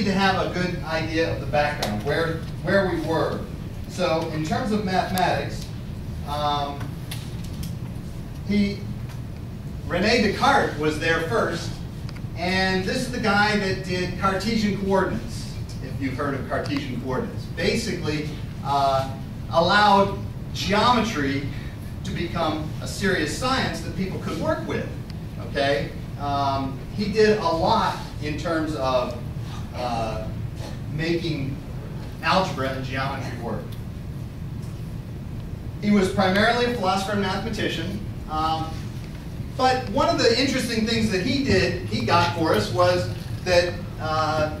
need to have a good idea of the background, where, where we were. So in terms of mathematics, um, he, Rene Descartes was there first, and this is the guy that did Cartesian coordinates, if you've heard of Cartesian coordinates. Basically, uh, allowed geometry to become a serious science that people could work with, okay? Um, he did a lot in terms of uh, making algebra and geometry work. He was primarily a philosopher and mathematician, um, but one of the interesting things that he did, he got for us, was that uh,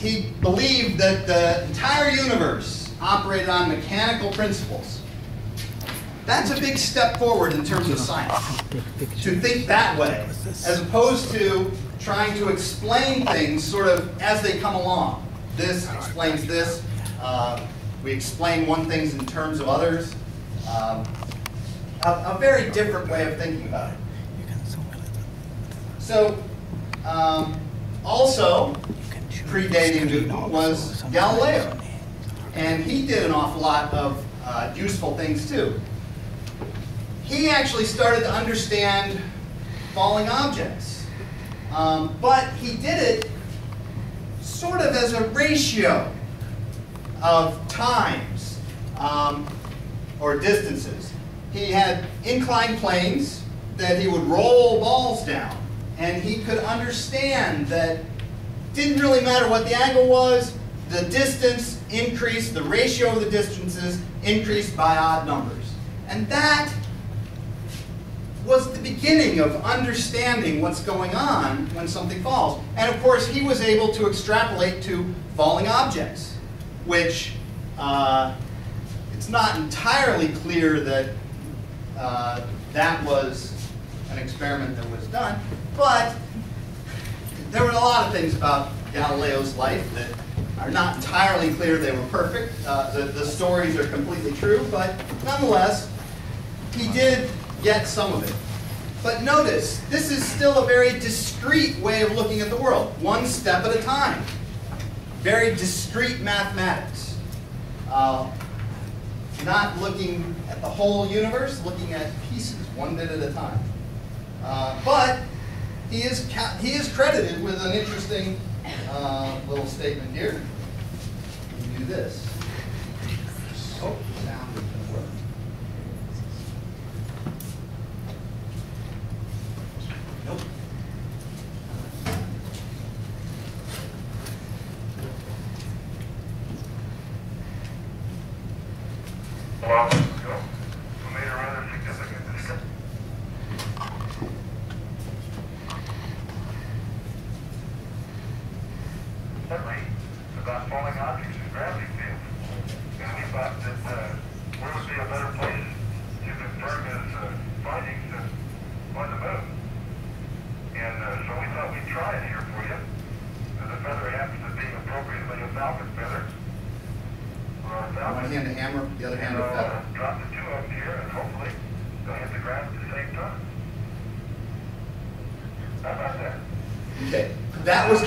he believed that the entire universe operated on mechanical principles. That's a big step forward in terms of science, to think that way, as opposed to trying to explain things sort of as they come along. This explains this. Uh, we explain one things in terms of others. Um, a, a, very different way of thinking about it. So, um, also, predating Newton was Galileo. And he did an awful lot of uh, useful things too. He actually started to understand falling objects. Um, but he did it sort of as a ratio of times um, or distances. He had inclined planes that he would roll balls down. And he could understand that didn't really matter what the angle was, the distance increased, the ratio of the distances increased by odd numbers. And that was the beginning of understanding what's going on when something falls. And of course, he was able to extrapolate to falling objects, which uh, it's not entirely clear that uh, that was an experiment that was done, but there were a lot of things about Galileo's life that are not entirely clear they were perfect. Uh, the, the stories are completely true, but nonetheless, he did get some of it. But notice, this is still a very discrete way of looking at the world, one step at a time. Very discrete mathematics. Uh, not looking at the whole universe, looking at pieces, one bit at a time. Uh, but he is, he is credited with an interesting uh, little statement here. You do this. Oh, sound is going to work. Nope. Well,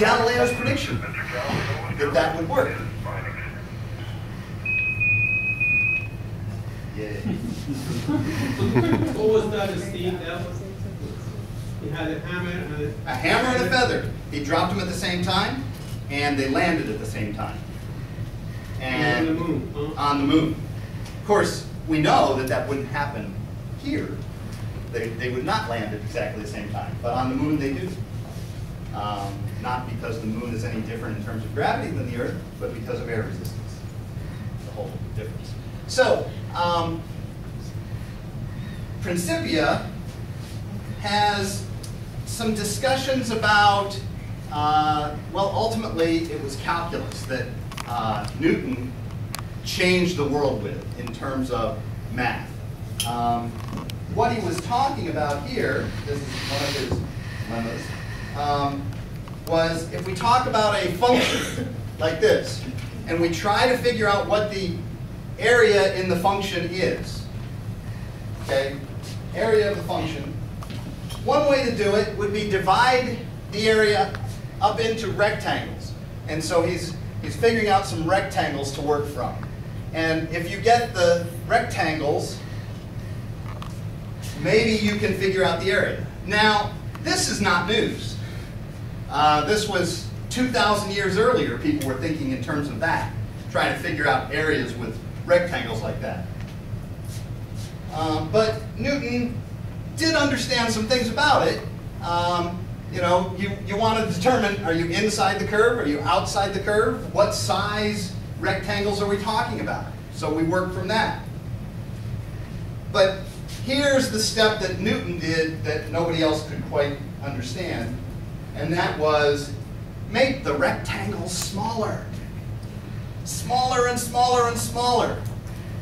Galileo's prediction that that would work. Yeah. what was that, Steve? That was, he had a hammer and a... A hammer and a feather. He dropped them at the same time, and they landed at the same time. And on the moon. Huh? On the moon. Of course, we know that that wouldn't happen here. They, they would not land at exactly the same time, but on the moon they do. Um, not because the moon is any different in terms of gravity than the Earth, but because of air resistance. The whole difference. So, um, Principia has some discussions about, uh, well, ultimately it was calculus that uh, Newton changed the world with in terms of math. Um, what he was talking about here, this is one of his lemmas, um, was if we talk about a function like this, and we try to figure out what the area in the function is, okay? area of the function, one way to do it would be divide the area up into rectangles. And so he's, he's figuring out some rectangles to work from. And if you get the rectangles, maybe you can figure out the area. Now, this is not news. Uh, this was 2,000 years earlier, people were thinking in terms of that, trying to figure out areas with rectangles like that. Um, but Newton did understand some things about it. Um, you know, you, you want to determine, are you inside the curve? Are you outside the curve? What size rectangles are we talking about? So we work from that. But here's the step that Newton did that nobody else could quite understand, and that was make the rectangles smaller. Smaller and smaller and smaller.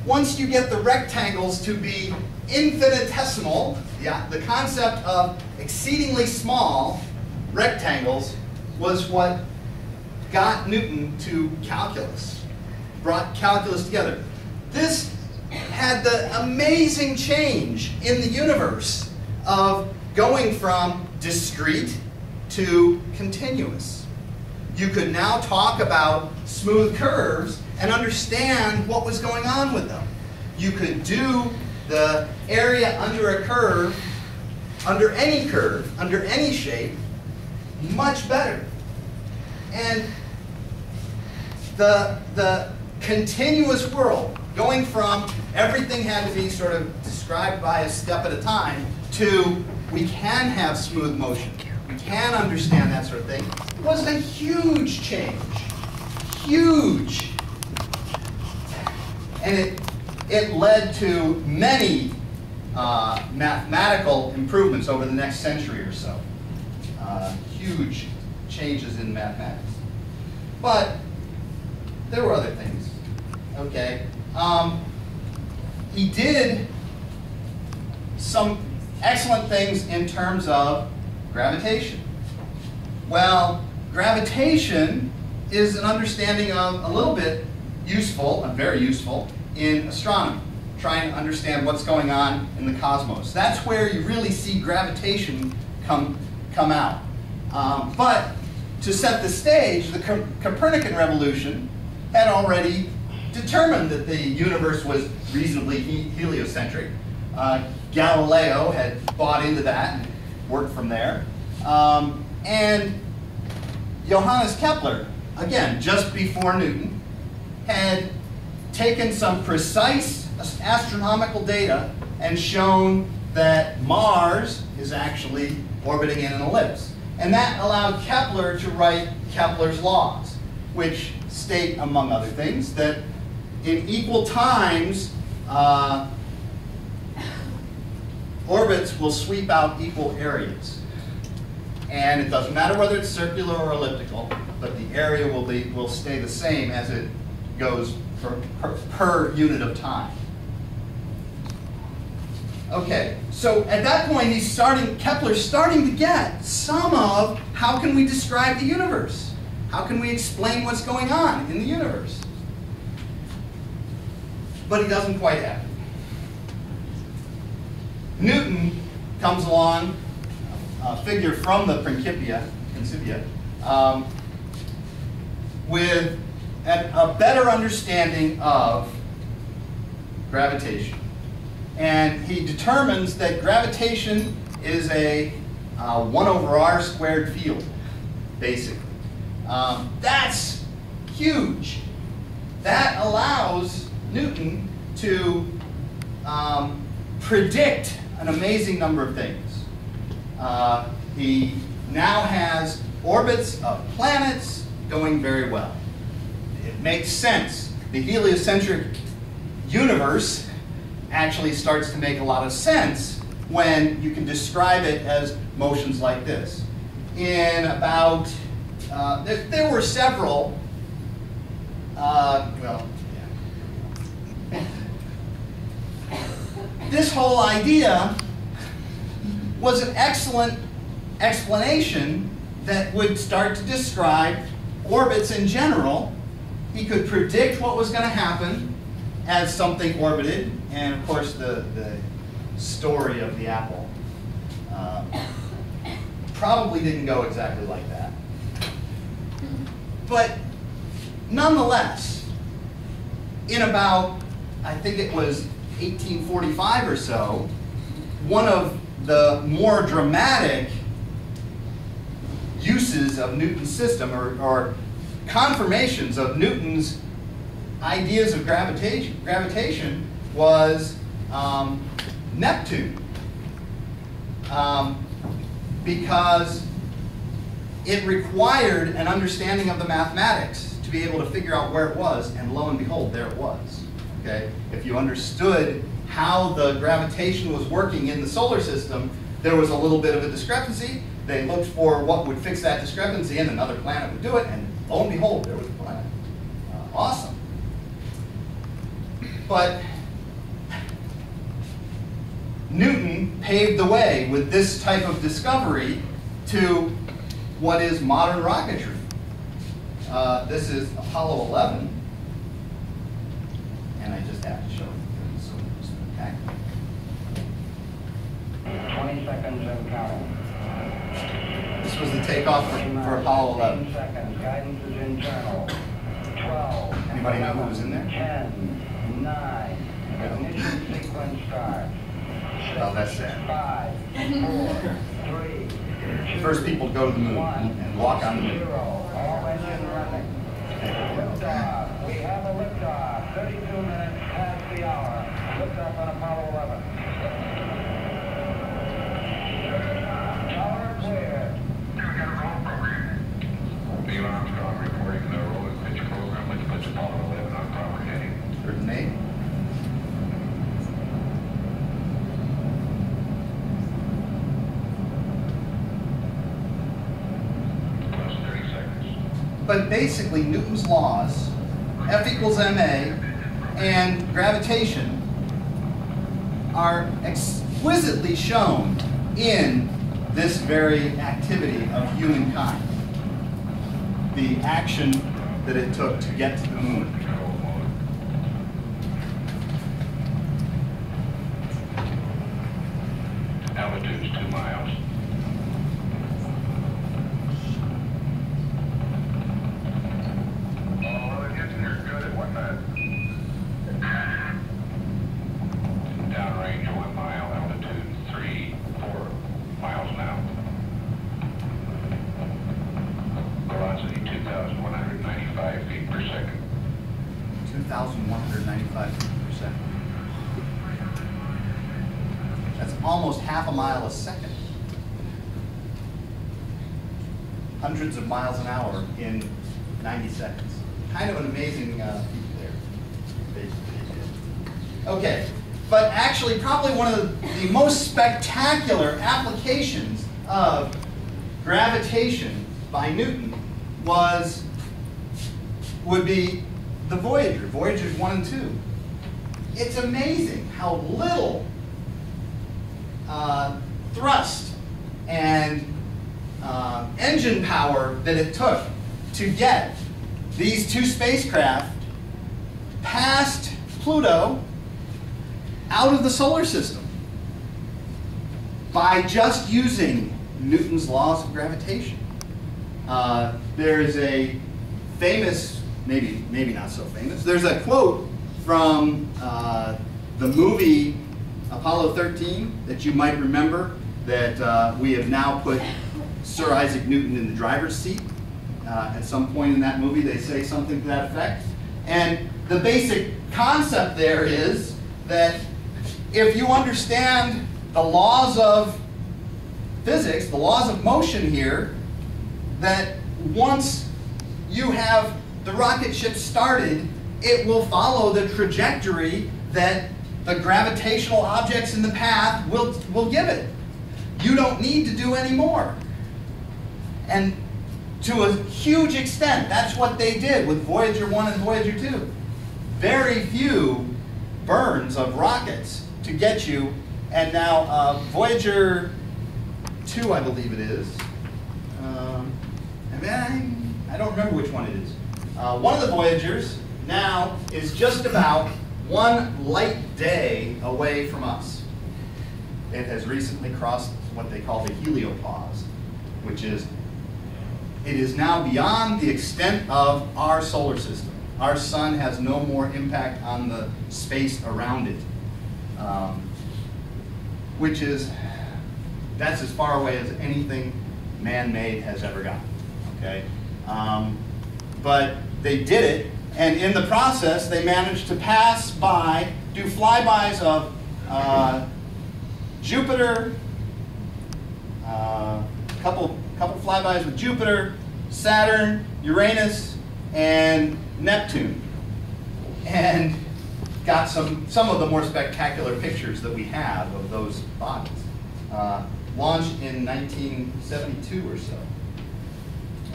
Once you get the rectangles to be infinitesimal, yeah, the concept of exceedingly small rectangles was what got Newton to calculus, brought calculus together. This had the amazing change in the universe of going from discrete to continuous. You could now talk about smooth curves and understand what was going on with them. You could do the area under a curve, under any curve, under any shape, much better. And the, the continuous world, going from everything had to be sort of described by a step at a time to we can have smooth motion, can understand that sort of thing, was a huge change. Huge. And it, it led to many uh, mathematical improvements over the next century or so. Uh, huge changes in mathematics. But there were other things. Okay. Um, he did some excellent things in terms of gravitation. Well, gravitation is an understanding of a little bit useful, and very useful, in astronomy, trying to understand what's going on in the cosmos. That's where you really see gravitation come, come out. Um, but to set the stage, the Copernican revolution had already determined that the universe was reasonably heliocentric. Uh, Galileo had bought into that worked from there. Um, and Johannes Kepler, again, just before Newton, had taken some precise astronomical data and shown that Mars is actually orbiting in an ellipse. And that allowed Kepler to write Kepler's laws, which state, among other things, that in equal times, uh, orbits will sweep out equal areas. And it doesn't matter whether it's circular or elliptical, but the area will, be, will stay the same as it goes per, per, per unit of time. Okay, so at that point, he's starting, Kepler's starting to get some of how can we describe the universe? How can we explain what's going on in the universe? But he doesn't quite have it. Newton comes along, a figure from the Principia, Principia um, with a, better understanding of gravitation. And he determines that gravitation is a uh, 1 over r squared field, basically. Um, that's huge. That allows Newton to um, predict an amazing number of things. Uh, he now has orbits of planets going very well. It makes sense. The heliocentric universe actually starts to make a lot of sense when you can describe it as motions like this. In about, uh, there, there, were several, uh, well, yeah. This whole idea was an excellent explanation that would start to describe orbits in general. He could predict what was going to happen as something orbited, and of course the, the story of the apple. Um, probably didn't go exactly like that. But nonetheless, in about, I think it was 1845 or so, one of the more dramatic uses of Newton's system or, or confirmations of Newton's ideas of gravitation, gravitation was um, Neptune. Um, because it required an understanding of the mathematics to be able to figure out where it was, and lo and behold, there it was. Okay? You understood how the gravitation was working in the solar system, there was a little bit of a discrepancy. They looked for what would fix that discrepancy, and another planet would do it, and lo and behold, there was a planet. Uh, awesome. But Newton paved the way with this type of discovery to what is modern rocketry. Uh, this is Apollo 11, and I just have to show it because it's so spectacular. 20 seconds and counting. This was the takeoff for, for Apollo 11. 10 seconds, guidance is internal. 12. Anybody know who was in there? 10, 9, ignition sequence start. Well, that's sad. 5, 4, 3, The first people to go to the moon and and walk on the moon. 0. All engine running. Liftoff. We have a liftoff. 32 minutes past the hour. Liftoff on Apollo 11. Tower clear. Neil Armstrong reporting the roll and pitch program which puts Apollo 11 on proper heading. There's Nate. Plus 30 seconds. But basically, Newton's laws, F equals ma, and gravitation are exquisitely shown in this very activity of humankind. The action that it took to get to the moon. Control mode. Altitude's two miles. All the engineers good at what time? Downrange one mile, altitude three, four miles now. Velocity two thousand one hundred ninety-five feet per second. 2,195 feet per second. That's almost half a mile a second. Hundreds of miles an hour in 90 seconds. Kind of an amazing uh, feat there. basically. Okay, but actually probably one of the, the most spectacular applications of gravitation by Newton was would be the Voyager, Voyagers 1 and 2. It's amazing how little uh, thrust and uh, engine power that it took to get these two spacecraft past Pluto out of the solar system by just using Newton's laws of gravitation. Uh, there is a famous, maybe maybe not so famous. There's a quote from uh, the movie Apollo 13 that you might remember that uh, we have now put Sir Isaac Newton in the driver's seat. Uh, at some point in that movie, they say something to that effect. And the basic concept there is that if you understand the laws of physics, the laws of motion here, that once you have the rocket ship started, it will follow the trajectory that the gravitational objects in the path will, will give it. You don't need to do any more. And to a huge extent, that's what they did with Voyager 1 and Voyager 2. Very few burns of rockets to get you. And now uh, Voyager 2, I believe it is. Um, I, I don't remember which one it is. Uh, one of the Voyagers now is just about one light day away from us. it has recently crossed what they call the heliopause, which is, it is now beyond the extent of our solar system. Our sun has no more impact on the space around it. Um, which is, that's as far away as anything man-made has ever gone, okay? Um, but they did it, and in the process, they managed to pass by, do flybys of uh, Jupiter, uh, couple, couple flybys with Jupiter, Saturn, Uranus, and Neptune. And got some, some of the more spectacular pictures that we have of those bodies. Uh, launched in 1972 or so,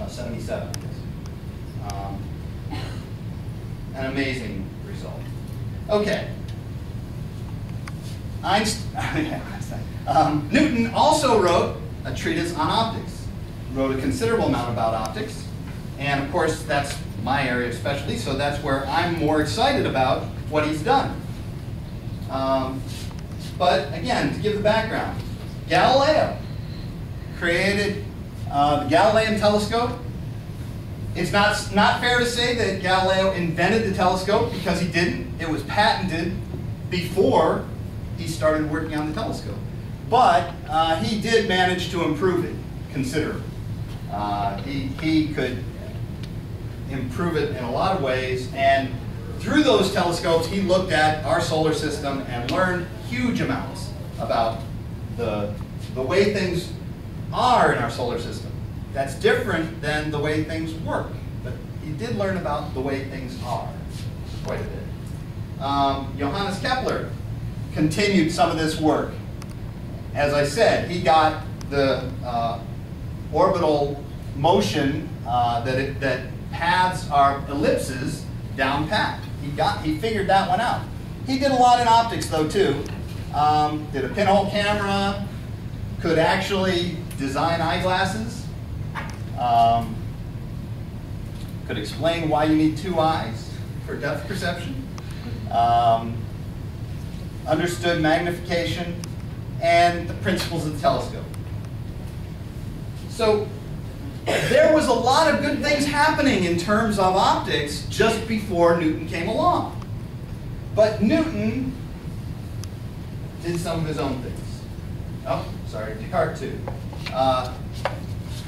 uh, 77, I guess. Um, an amazing result. Okay. Einstein, um, Newton also wrote a treatise on optics. Wrote a considerable amount about optics, and of course that's my area of specialty, so that's where I'm more excited about what he's done. Um, but again, to give the background, Galileo created uh, the Galilean telescope. It's not, not fair to say that Galileo invented the telescope because he didn't. It was patented before he started working on the telescope. But uh, he did manage to improve it considerably. Uh, he, he could improve it in a lot of ways, and through those telescopes, he looked at our solar system and learned huge amounts about the, the way things are in our solar system. That's different than the way things work, but he did learn about the way things are quite a bit. Um, Johannes Kepler continued some of this work. As I said, he got the uh, orbital motion uh, that, it, that paths are ellipses down pat. He got, he figured that one out. He did a lot in optics though too. Um, did a pinhole camera, could actually design eyeglasses, um, could explain why you need two eyes for depth perception, um, understood magnification, and the principles of the telescope. So there was a lot of good things happening in terms of optics just before Newton came along. But Newton did some of his own things. Oh, sorry, Descartes too. Uh,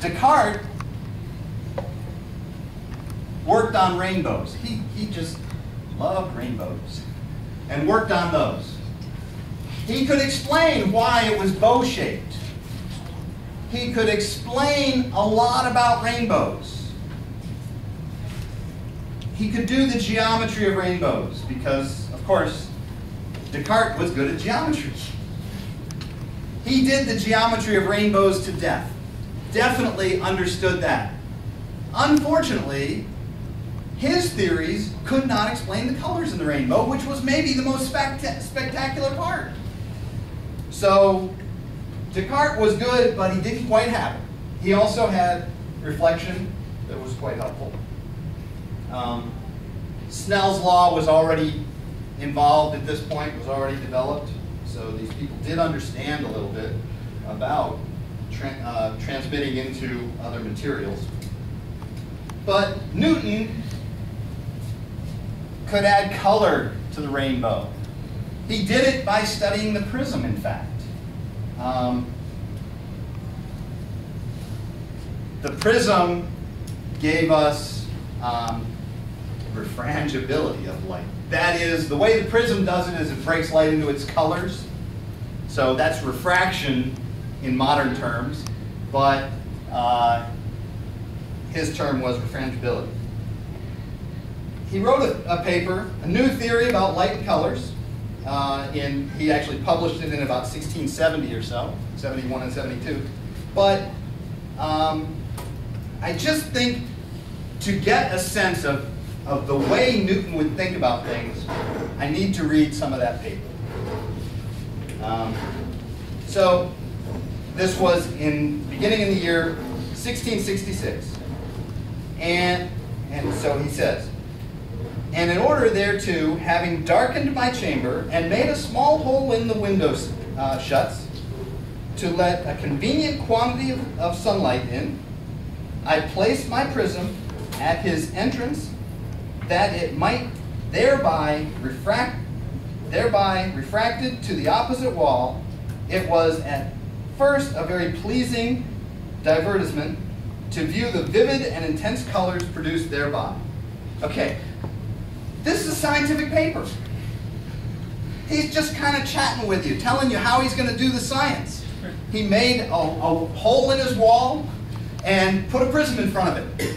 Descartes worked on rainbows. He, he just loved rainbows and worked on those. He could explain why it was bow-shaped he could explain a lot about rainbows. He could do the geometry of rainbows because, of course, Descartes was good at geometry. He did the geometry of rainbows to death. Definitely understood that. Unfortunately, his theories could not explain the colors in the rainbow, which was maybe the most specta spectacular part. So Descartes was good, but he didn't quite have it. He also had reflection that was quite helpful. Um, Snell's law was already involved at this point, was already developed, so these people did understand a little bit about tra uh, transmitting into other materials. But Newton could add color to the rainbow. He did it by studying the prism, in fact. Um, the prism gave us um, refrangibility of light. That is, the way the prism does it is it breaks light into its colors. So that's refraction in modern terms, but uh, his term was refrangibility. He wrote a, a, paper, a new theory about light and colors, uh, in, he actually published it in about 1670 or so, 71 and 72. But um, I just think to get a sense of, of the way Newton would think about things, I need to read some of that paper. Um, so this was in beginning in the year 1666. And, and so he says, and in order thereto, having darkened my chamber, and made a small hole in the window uh, shuts, to let a convenient quantity of, of sunlight in, I placed my prism at his entrance that it might thereby refract, thereby refracted to the opposite wall. It was at first a very pleasing divertisement to view the vivid and intense colors produced thereby. Okay, this is a scientific paper. He's just kind of chatting with you, telling you how he's going to do the science. He made a, a hole in his wall and put a prism in front of it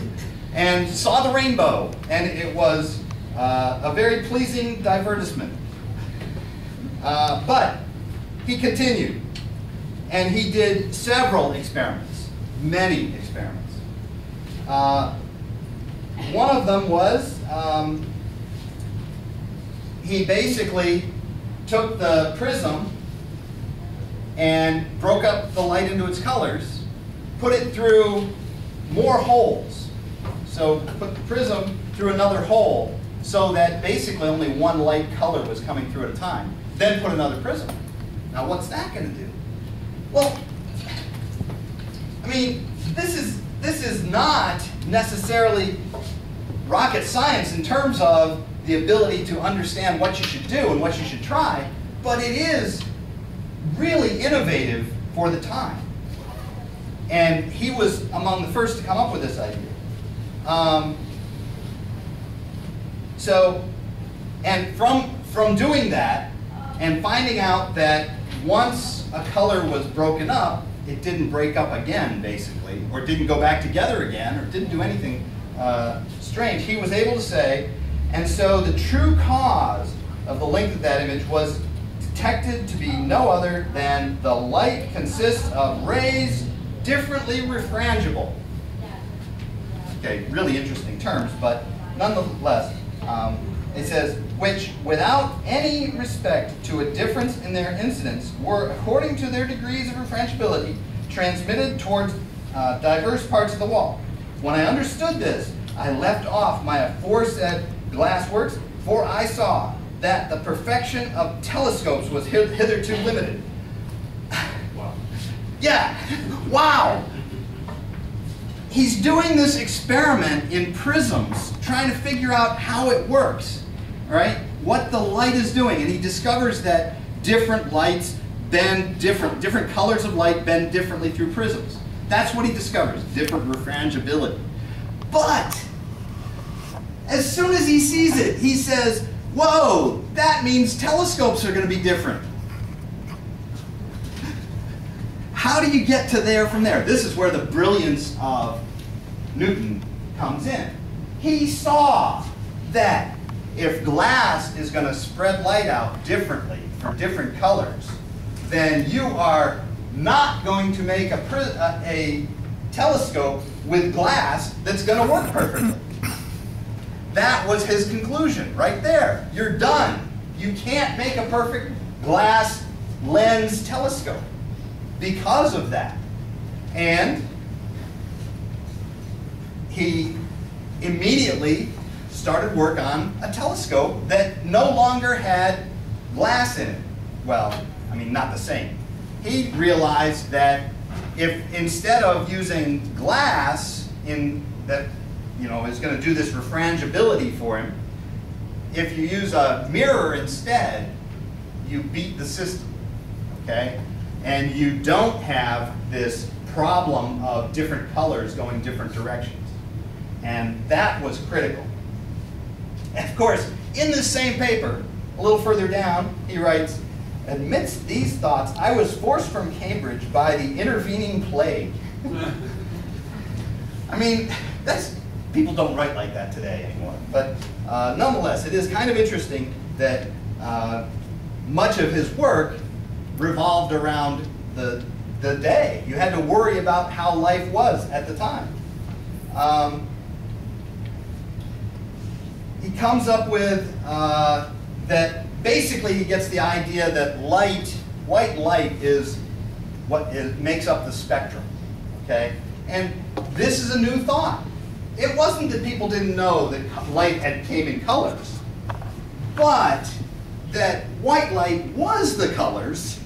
and saw the rainbow, and it was uh, a very pleasing divertisement. Uh, but he continued, and he did several experiments, many experiments. Uh, one of them was um, he basically took the prism and broke up the light into its colors, put it through more holes. So put the prism through another hole so that basically only one light color was coming through at a time. Then put another prism. Now what's that going to do? Well, I mean, this is this is not necessarily rocket science in terms of the ability to understand what you should do and what you should try, but it is really innovative for the time. And he was among the first to come up with this idea. Um, so, and from, from doing that and finding out that once a color was broken up, it didn't break up again, basically, or didn't go back together again, or didn't do anything uh, strange, he was able to say, and so the true cause of the length of that image was detected to be no other than the light consists of rays differently refrangible. Okay, really interesting terms, but nonetheless, um, it says, which without any respect to a difference in their incidence were, according to their degrees of refrangibility, transmitted towards uh, diverse parts of the wall. When I understood this, I left off my aforesaid glass works, for I saw that the perfection of telescopes was hitherto limited. Wow. Yeah, wow. He's doing this experiment in prisms, trying to figure out how it works, right? What the light is doing, and he discovers that different lights bend different, different colors of light bend differently through prisms. That's what he discovers, different refrangibility. But as soon as he sees it, he says, whoa, that means telescopes are going to be different. How do you get to there from there? This is where the brilliance of Newton comes in. He saw that if glass is going to spread light out differently for different colors, then you are not going to make a, a telescope with glass that's going to work perfectly. Was his conclusion right there. You're done. You can't make a perfect glass lens telescope because of that. And he immediately started work on a telescope that no longer had glass in it. Well, I mean, not the same. He realized that if instead of using glass in that you know is going to do this refrangibility for him, if you use a mirror instead, you beat the system. Okay? And you don't have this problem of different colors going different directions. And that was critical. And of course, in the same paper, a little further down, he writes, Amidst these thoughts, I was forced from Cambridge by the intervening plague. I mean, that's people don't write like that today anymore. But uh, nonetheless, it is kind of interesting that uh, much of his work revolved around the, the day. You had to worry about how life was at the time. Um, he comes up with uh, that basically he gets the idea that light, white light is what is, makes up the spectrum, okay? And this is a new thought. It wasn't that people didn't know that light had came in colors, but that white light was the colors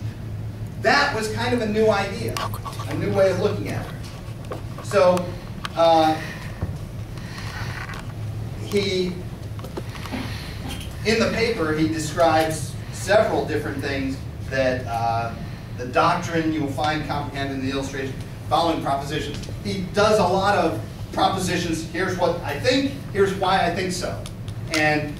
that was kind of a new idea, a new way of looking at it. So, uh, he, in the paper, he describes several different things that uh, the doctrine you will find comprehended in the illustration, following propositions. He does a lot of propositions, here's what I think, here's why I think so. And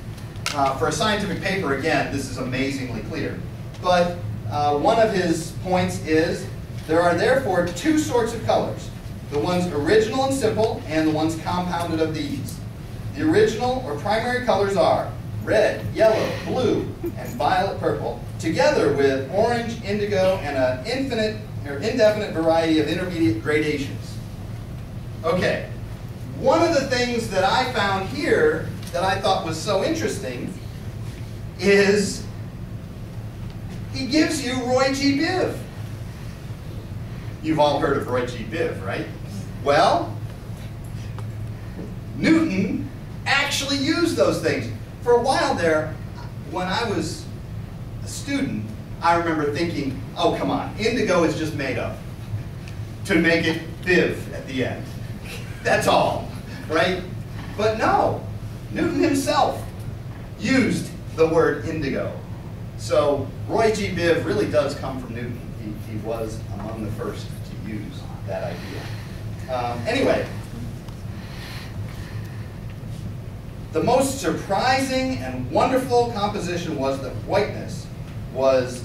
uh, for a scientific paper, again, this is amazingly clear. But uh, one of his points is, there are therefore two sorts of colors, the ones original and simple, and the ones compounded of these. The original or primary colors are red, yellow, blue, and violet purple, together with orange, indigo, and an infinite or indefinite variety of intermediate gradations. Okay, one of the things that I found here that I thought was so interesting is he gives you Roy G. Biv. You've all heard of Roy G. Biv, right? Well, Newton actually used those things. For a while there, when I was a student, I remember thinking, oh, come on, indigo is just made up to make it Biv at the end. That's all, right? But no, Newton himself used the word indigo. So Roy G. Biv really does come from Newton. He, he was among the first to use that idea. Um, anyway, the most surprising and wonderful composition was that whiteness was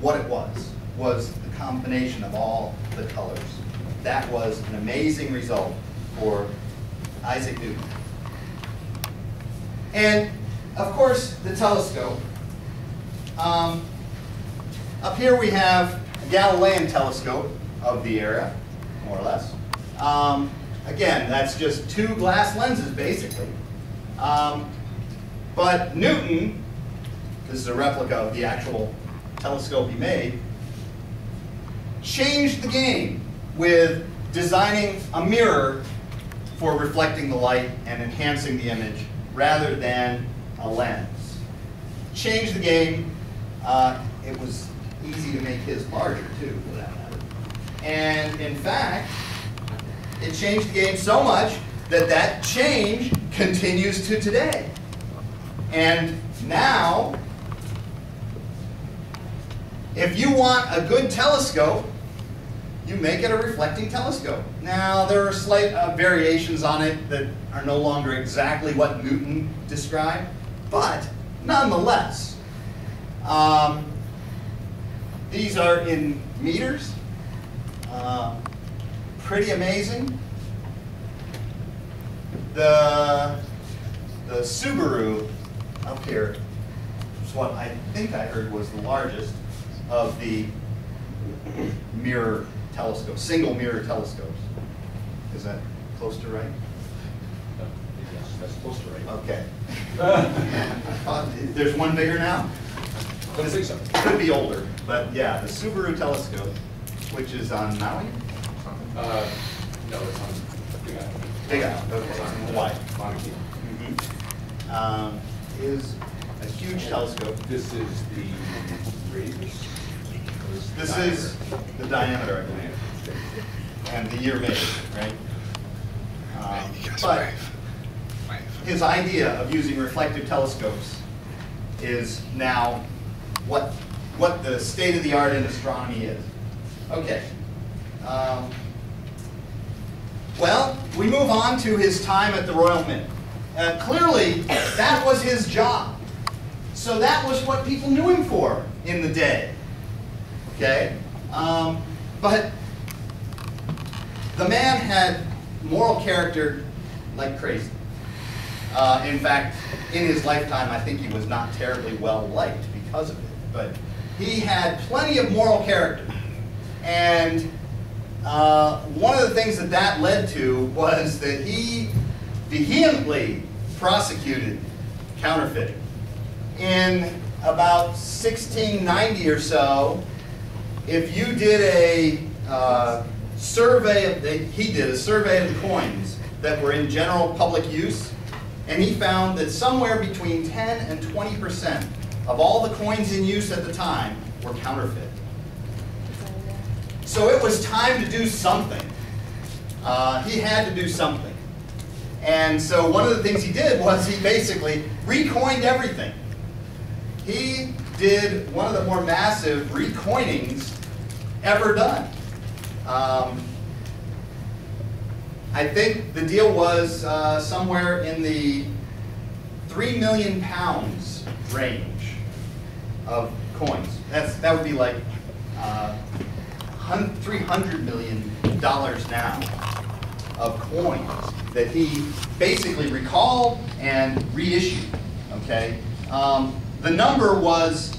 what it was, was the combination of all the colors. That was an amazing result for Isaac Newton. And of course, the telescope. Um, up here we have a Galilean telescope of the era, more or less. Um, again, that's just two glass lenses, basically. Um, but Newton, this is a replica of the actual telescope he made, changed the game with designing a mirror for reflecting the light and enhancing the image rather than a lens. Changed the game. Uh, it was easy to make his larger too, for that matter. And in fact, it changed the game so much that that change continues to today. And now, if you want a good telescope, you make it a reflecting telescope. Now, there are slight uh, variations on it that are no longer exactly what Newton described, but nonetheless, um, these are in meters. Uh, pretty amazing. The, the Subaru up here is what I think I heard was the largest of the mirror telescopes, single mirror telescopes. Is that close to right? Yes, that's close to right. Okay. Thought- There's one bigger now? Don't think so. Could be older, but yeah, the Subaru telescope, which is on Maui? Uh, no, it's on Big Island. Big Island, okay, it's Hawaii. Mauna Kea. Mhm. Um, Is a huge telescope. This is the radius. This is the diameter, I believe, and the year made, right? Um, But his idea of using reflective telescopes is now what, what the state of the art in astronomy is. Okay. Um, well, we move on to his time at the Royal Mint. Uh, clearly, that was his job. So that was what people knew him for in the day. Okay? Um, but the man had moral character like crazy. Uh, in fact, in his lifetime, I think he was not terribly well liked because of it. But he had plenty of moral character. And uh, one of the things that that led to was that he vehemently prosecuted counterfeiting. In about 1690 or so, if you did a uh, survey, of the, he did a survey of coins that were in general public use, and he found that somewhere between 10 and 20 percent of all the coins in use at the time were counterfeit. So it was time to do something. Uh, he had to do something. And so one of the things he did was he basically recoined everything. He did one of the more massive recoinings ever done. Um, I think the deal was uh, somewhere in the three million pounds range of coins. That's that would be like uh, three hundred million dollars now of coins that he basically recalled and reissued. Okay, um, the number was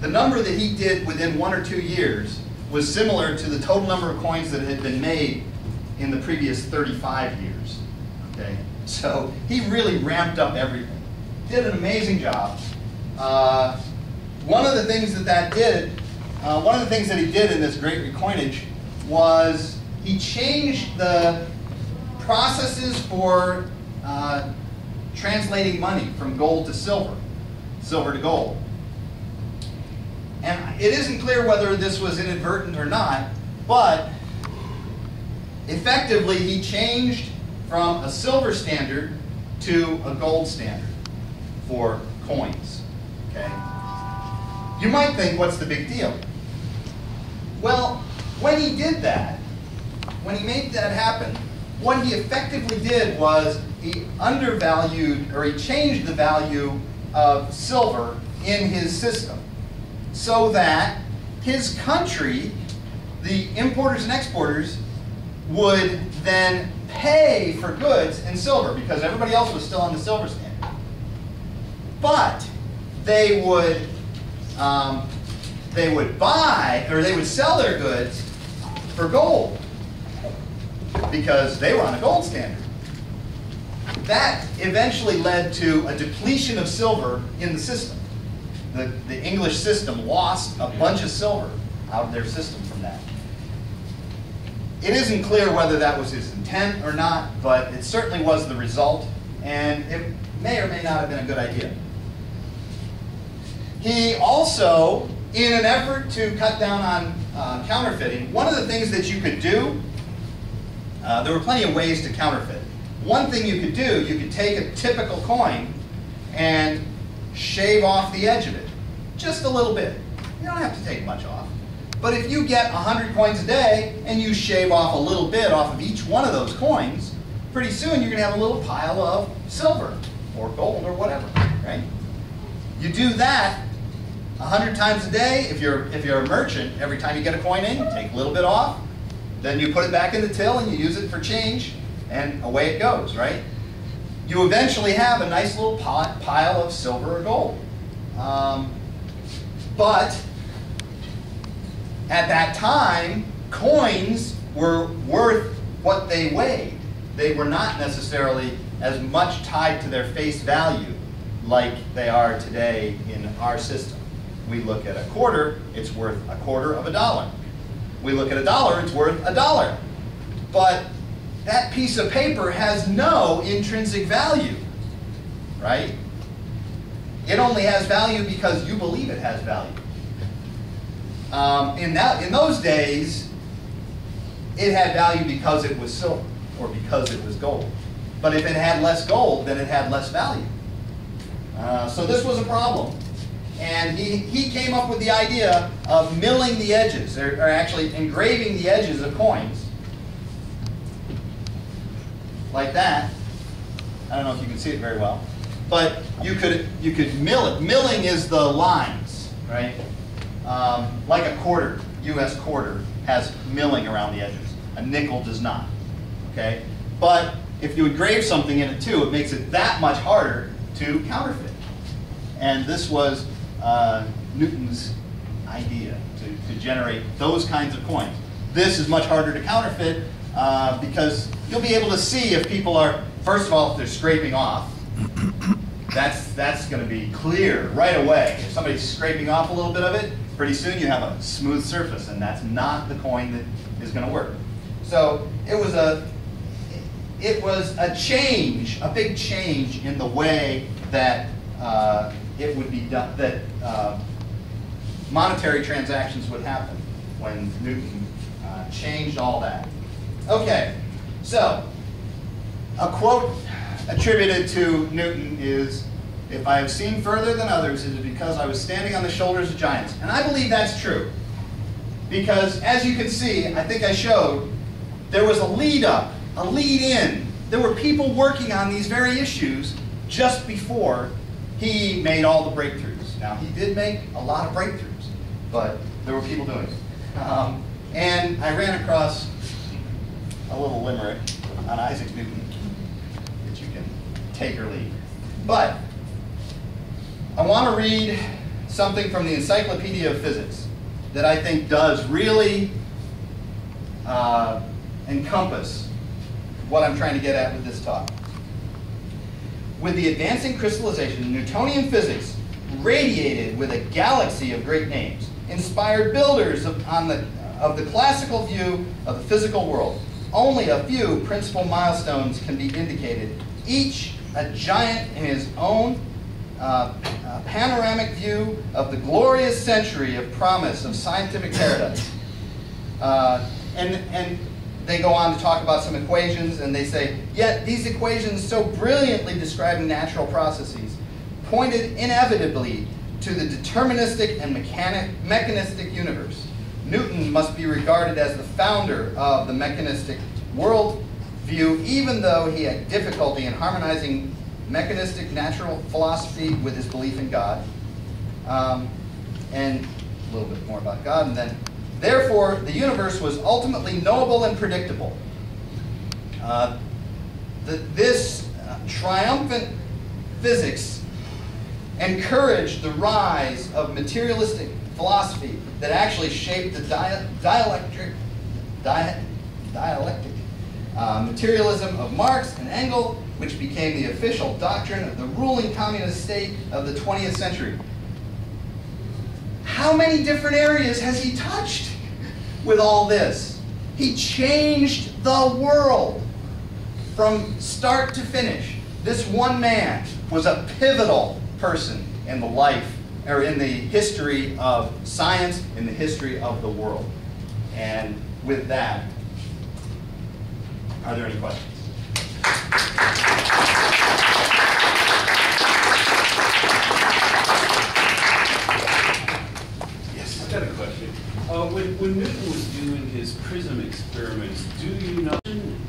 the number that he did within one or two years was similar to the total number of coins that had been made in the previous 35 years. Okay, so he really ramped up everything. Did an amazing job. Uh, one of the things that that did, uh, one of the things that he did in this great recoinage was he changed the processes for uh, translating money from gold to silver, silver to gold. And it isn't clear whether this was inadvertent or not, but effectively he changed from a silver standard to a gold standard for coins. Okay? You might think, what's the big deal? Well, when he did that, when he made that happen, what he effectively did was he undervalued or he changed the value of silver in his system so that his country, the importers and exporters, would then pay for goods in silver because everybody else was still on the silver standard. But they would um, they would buy or they would sell their goods for gold because they were on a gold standard. That eventually led to a depletion of silver in the system. The, the English system lost a bunch of silver out of their system from that. It isn't clear whether that was his intent or not, but it certainly was the result, and it may or may not have been a good idea. He also, in an effort to cut down on uh, counterfeiting, one of the things that you could do, uh, there were plenty of ways to counterfeit. One thing you could do, you could take a typical coin and shave off the edge of it, just a little bit. You don't have to take much off. But if you get 100 coins a day and you shave off a little bit off of each one of those coins, pretty soon you're going to have a little pile of silver or gold or whatever, right? You do that 100 times a day. If you're, if you're a merchant, every time you get a coin in, take a little bit off, then you put it back in the till and you use it for change, and away it goes, right? You eventually have a nice little pi- pile of silver or gold. Um, but at that time, coins were worth what they weighed. They were not necessarily as much tied to their face value like they are today in our system. We look at a quarter, it's worth a quarter of a dollar. We look at a dollar, it's worth a dollar. But that piece of paper has no intrinsic value, right? It only has value because you believe it has value. Um, in, that, in those days, it had value because it was silver or because it was gold. But if it had less gold, then it had less value. Uh, so this was a problem. And he, he came up with the idea of milling the edges, or, or actually engraving the edges of coins. Like that. I don't know if you can see it very well. But you could, you could mill it. Milling is the lines, right? Um, like a quarter, US quarter, has milling around the edges. A nickel does not, okay? But if you engrave something in it too, it makes it that much harder to counterfeit. And this was uh, Newton's idea, to, to generate those kinds of coins. This is much harder to counterfeit uh, because you'll be able to see if people are, first of all, if they're scraping off. That's, that's going to be clear right away. If somebody's scraping off a little bit of it, pretty soon you have a smooth surface, and that's not the coin that is going to work. So it was a, it was a change, a big change in the way that uh, it would be done, that uh, monetary transactions would happen when Newton uh, changed all that. Okay, so a quote attributed to Newton is, "If I have seen further than others, it is because I was standing on the shoulders of giants." And I believe that's true, because as you can see, I think I showed, there was a lead up, a lead in. There were people working on these very issues just before he made all the breakthroughs. Now, he did make a lot of breakthroughs, but there were people doing it. Um, and I ran across a little limerick on Isaac Newton that you can take or leave. But I want to read something from the Encyclopedia of Physics that I think does really uh, encompass what I'm trying to get at with this talk. With the advancing crystallization, Newtonian physics radiated with a galaxy of great names, inspired builders of, on the, of the classical view of the physical world. Only a few principal milestones can be indicated, each a giant in his own uh, uh, panoramic view of the glorious century of promise of scientific paradise. Uh, and, and they go on to talk about some equations, and they say, yet these equations, so brilliantly describing natural processes, pointed inevitably to the deterministic and mechanic, mechanistic universe. Newton must be regarded as the founder of the mechanistic world view, even though he had difficulty in harmonizing mechanistic natural philosophy with his belief in God. Um, and a little bit more about God, and then Therefore, the universe was ultimately knowable and predictable. Uh, the, this uh, triumphant physics encouraged the rise of materialistic philosophy that actually shaped the dia dia dialectic uh, materialism of Marx and Engels, which became the official doctrine of the ruling communist state of the 20th century. How many different areas has he touched with all this? He changed the world from start to finish. This one man was a pivotal person in the life or in the history of science, in the history of the world. And with that, are there any questions? Yes. I've got a question. Uh, when, when Newton was doing his prism experiments, do you know,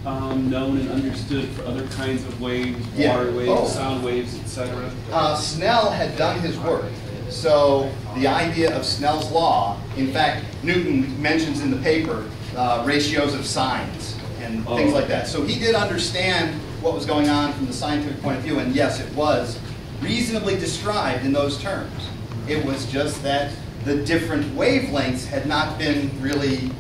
um, known and understood for other kinds of waves, Yeah. water waves, Oh. sound waves, etc.? Uh, Snell had done his work. So the idea of Snell's law, in fact, Newton mentions in the paper uh, ratios of sines and things Oh. like that. So he did understand what was going on from the scientific point of view, and yes, it was reasonably described in those terms. It was just that the different wavelengths had not been really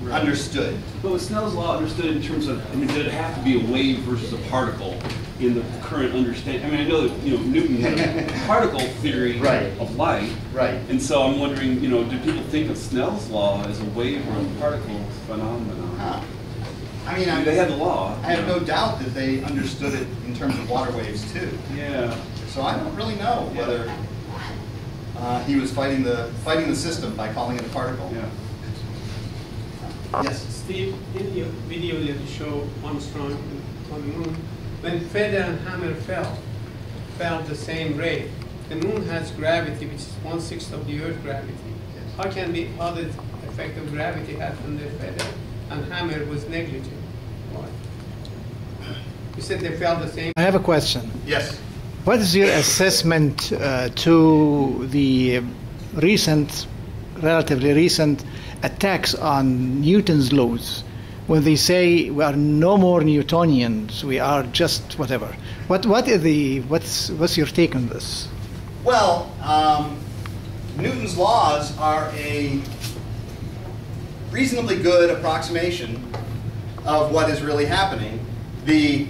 Right. understood. But was Snell's law understood in terms of, I mean, did it have to be a wave versus a particle in the current understanding? I mean, I know that, you know, Newton had a particle theory Right. of light. Right. And so I'm wondering, you know, do people think of Snell's law as a wave or a particle phenomenon? Huh. I mean, I mean, they had the law. I have you no doubt that they understood it in terms of water waves too. Yeah. So I don't really know whether uh, he was fighting the fighting the system by calling it a particle. Yeah. Yes. Steve, in your video that you show Armstrong on the moon, when Feather and Hammer fell, fell the same rate. The moon has gravity, which is one sixth of the Earth gravity. Yes. How can the other effect of gravity have on the Feather and Hammer was negligent? Why? You said they fell the same. I have a question. Yes. What is your assessment uh, to the recent, relatively recent attacks on Newton's laws? When they say we are no more Newtonians, we are just whatever. What what is the what's what's your take on this? Well, um, Newton's laws are a reasonably good approximation of what is really happening. The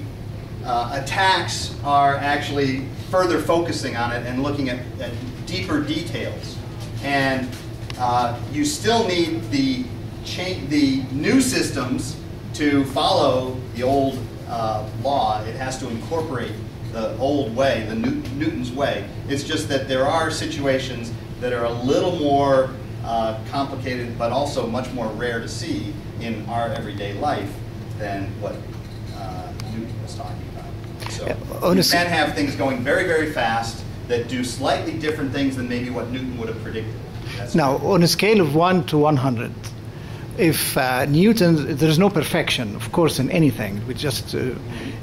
uh, attacks are actually further focusing on it and looking at, at deeper details. And uh, you still need the cha- the new systems to follow the old uh, law. It has to incorporate the old way, the New- Newton's way. It's just that there are situations that are a little more uh, complicated, but also much more rare to see in our everyday life than what uh, Newton was talking about. So you can have things going very, very fast that do slightly different things than maybe what Newton would have predicted. That's Now, on a scale of 1 to 100, if uh, Newton, there's no perfection, of course, in anything. We just uh,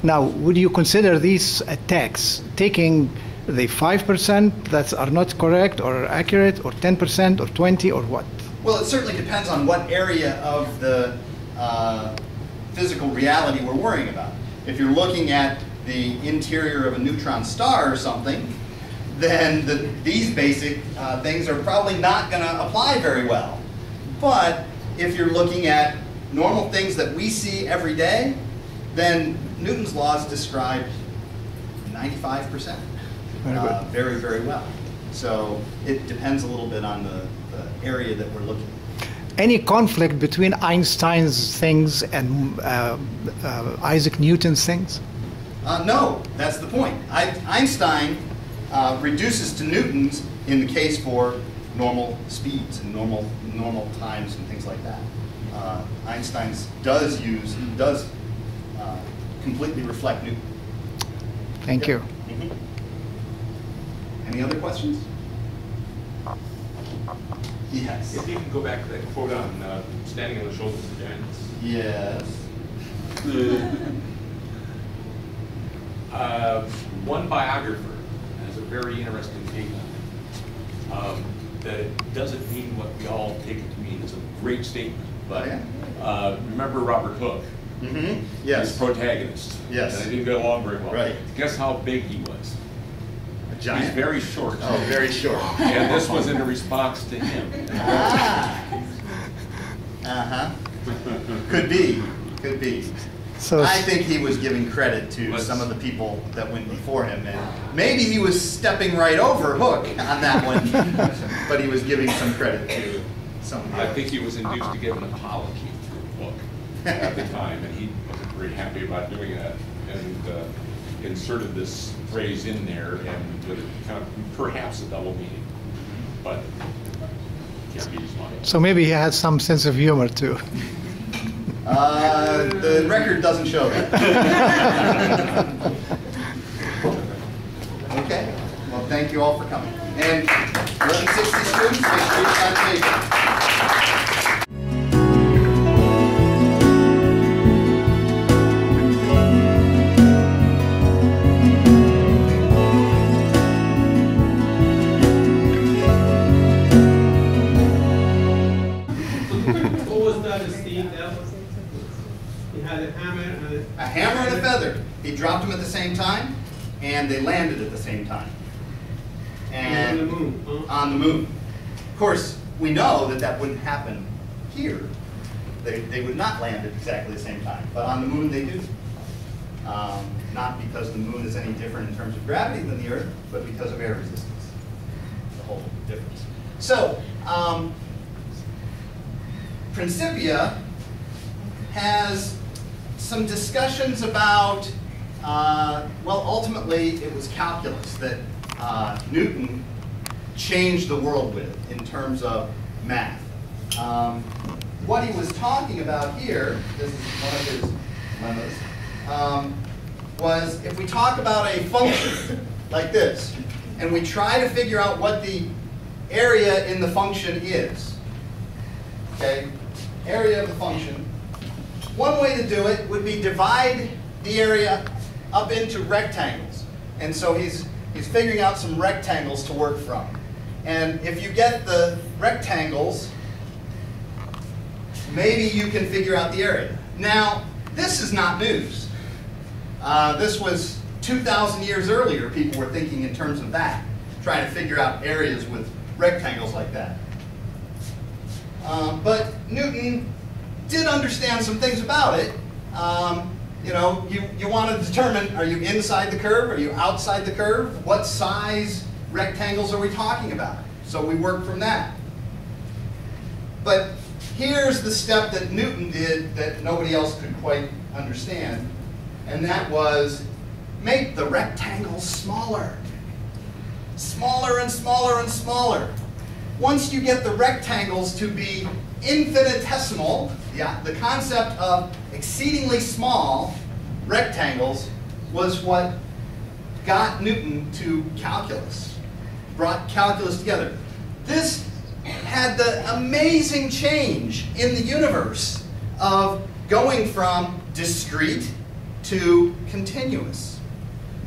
now, would you consider these attacks taking the 5% that are not correct or accurate, or 10% or 20 or what? Well, it certainly depends on what area of the uh, physical reality we're worrying about. If you're looking at the interior of a neutron star or something, then the, these basic uh, things are probably not going to apply very well. But if you're looking at normal things that we see every day, then Newton's laws describe 95%. Very uh, very, very well. So it depends a little bit on the, the area that we're looking at. Any conflict between Einstein's things and uh, uh, Isaac Newton's things? Uh, no, that's the point. I, Einstein uh, reduces to Newton's in the case for normal speeds and normal normal times and things like that. Uh, Einstein's does use does uh, completely reflect Newton. Thank you. Mhm. Any other questions? Yes. If you can go back to that quote on uh, standing on the shoulders of giants. Yes. Uh, One biographer has a very interesting take on it. Um, That it doesn't mean what we all take it to mean. It's a great statement. But uh, remember Robert Hooke? Mm-hmm. His protagonist. Yes. And they didn't get along very well. Right. Guess how big he was? A giant. He's very short. Oh, very short. And this was in a response to him. Ah. Uh-huh. Could be, could be. So, I think he was giving credit to some of the people that went before him, and maybe he was stepping right over Hooke on that one, but he was giving some credit to some I others. think he was induced to give an apology to the book at the time, and he wasn't very happy about doing that, and uh, inserted this phrase in there, and with kind of perhaps a double meaning, but can't be his mind. so maybe he had some sense of humor too. Uh, the record doesn't show that. Okay, well, thank you all for coming. And 1160 students, make sure you sign paper. He dropped them at the same time, and they landed at the same time. And On the moon, huh? On the moon. Of course, we know that that wouldn't happen here. They, they would not land at exactly the same time, but on the moon they do. Um, not because the moon is any different in terms of gravity than the Earth, but because of air resistance. The whole difference. So, um, Principia has some discussions about, uh, well, ultimately it was calculus that uh, Newton changed the world with in terms of math. Um, what he was talking about here, this is one of his memos, um, was if we talk about a function like this, and we try to figure out what the area in the function is, okay, area of the function, one way to do it would be divide the area up into rectangles. And so he's, he's figuring out some rectangles to work from. And if you get the rectangles, maybe you can figure out the area. Now, this is not news. Uh, this was 2,000 years earlier, people were thinking in terms of that, trying to figure out areas with rectangles like that. Um, but Newton did understand some things about it. Um, you know, you, you want to determine, are you inside the curve? Are you outside the curve? What size rectangles are we talking about? So we work from that. But here's the step that Newton did that nobody else could quite understand, and that was make the rectangles smaller. Smaller and smaller and smaller. once you get the rectangles to be infinitesimal, yeah, the concept of exceedingly small rectangles was what got Newton to calculus, brought calculus together. This had the amazing change in the universe of going from discrete to continuous.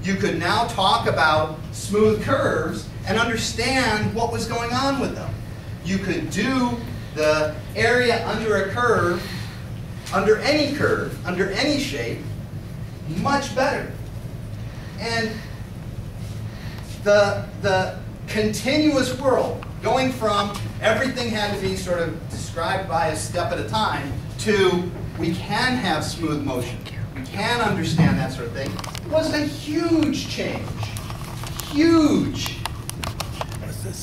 You could now talk about smooth curves and understand what was going on with them. You could do the area under a curve, under any curve, under any shape, much better. And the, the continuous world, going from everything had to be sort of described by a step at a time to we can have smooth motion, we can understand that sort of thing, was a huge change. Huge.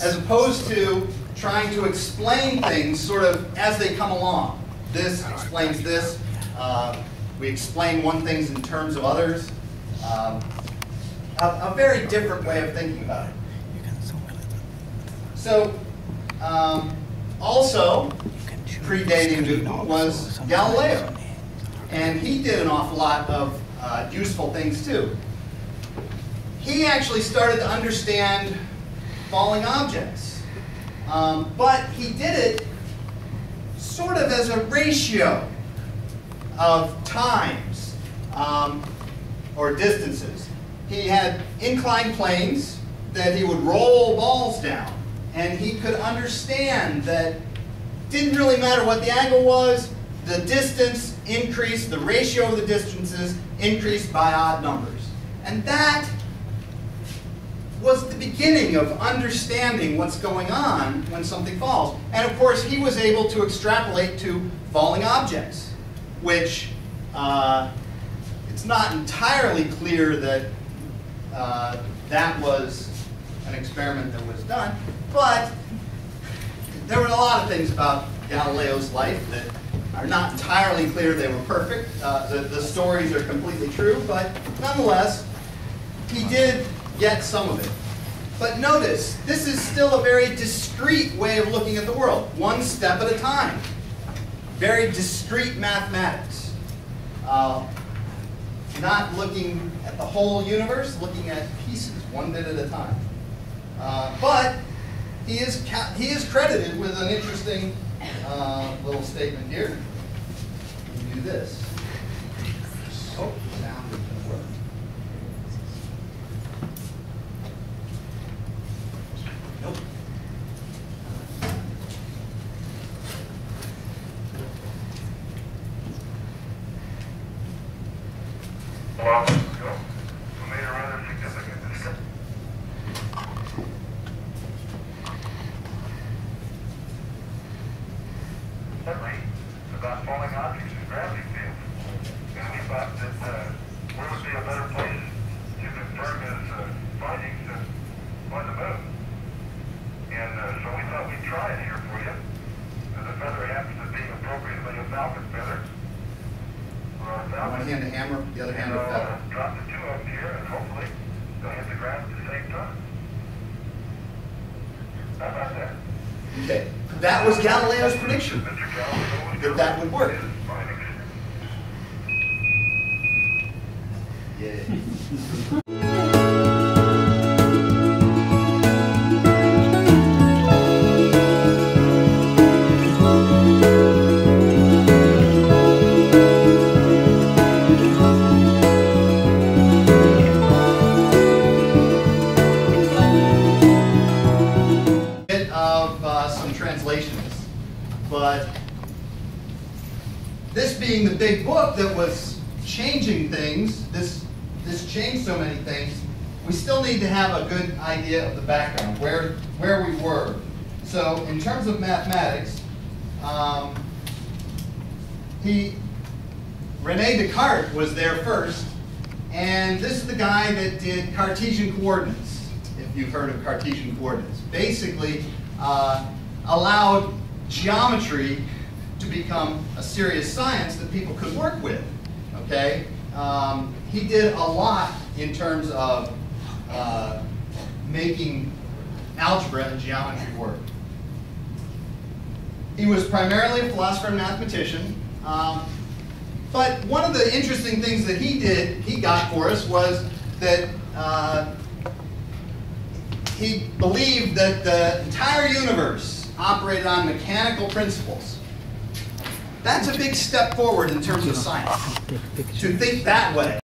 As opposed to trying to explain things sort of as they come along. This explains this. Uh, we explain one things in terms of others. Um, a, a very different way of thinking about it. So, um, also predating Newton was Galileo. And he did an awful lot of uh, useful things too. He actually started to understand falling objects. Um, but he did it sort of as a ratio of times um, or distances. He had inclined planes that he would roll balls down. And he could understand that didn't really matter what the angle was, the distance increased, the ratio of the distances increased by odd numbers. And that was the beginning of understanding what's going on when something falls. And of course, he was able to extrapolate to falling objects, which uh, it's not entirely clear that uh, that was an experiment that was done, but there were a lot of things about Galileo's life that are not entirely clear they were perfect. Uh, the, the stories are completely true, but nonetheless, he did get some of it. But notice, this is still a very discrete way of looking at the world, one step at a time. Very discrete mathematics. Uh, not looking at the whole universe, looking at pieces, one bit at a time. Uh, but he is, he is credited with an interesting uh, little statement here. You do this. Oh, sound is going to work. Nope. Well, we made a rather significant decision. Certainly, about falling objects in gravity fields. And we thought that, uh, where would be a better place to confirm his, uh, findings than on the moon? And, uh, so we thought we'd try it here for you. And the feather happens to be appropriately a falcon feather. Or a One falcon. hand a hammer, the other hand a Uh, feather. Drop the two of them here and hopefully they'll hit the ground at the same time. How about that? Okay. That was Galileo's prediction. Mr. Galileo was That that would work. Yeah. big book that was changing things, this, this changed so many things, we still need to have a good idea of the background, where, where we were. So in terms of mathematics, um, he, Rene Descartes was there first, and this is the guy that did Cartesian coordinates, if you've heard of Cartesian coordinates. Basically, uh, allowed geometry to become a serious science that people could work with. Okay, um, he did a lot in terms of uh, making algebra and geometry work. He was primarily a philosopher and mathematician. Um, but one of the interesting things that he did, he got for us, was that uh, he believed that the entire universe operated on mechanical principles. That's a big step forward in terms of science, to think that way.